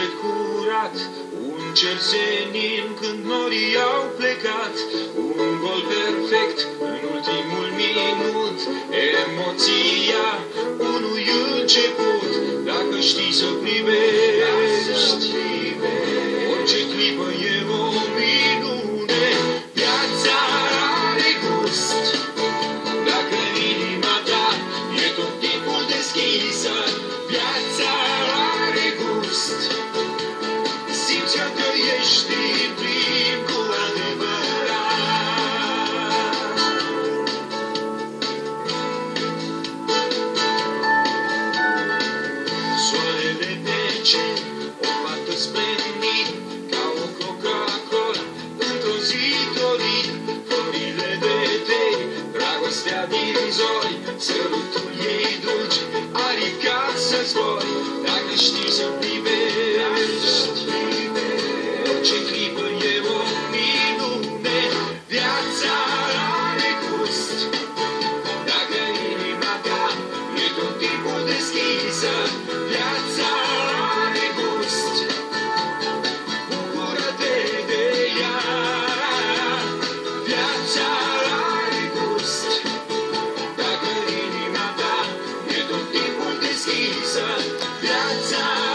suflet curat, un cer senin când norii au plecat, un gol perfect în ultimul minut, emoția unui început, dacă știi să primești. Din zori, sărutul ei dulce, aricat să zbori, dacă știi să privești. Orice clipă e o minune, viața are gust. Dacă inima ta e tot timpul deschisă, viața time.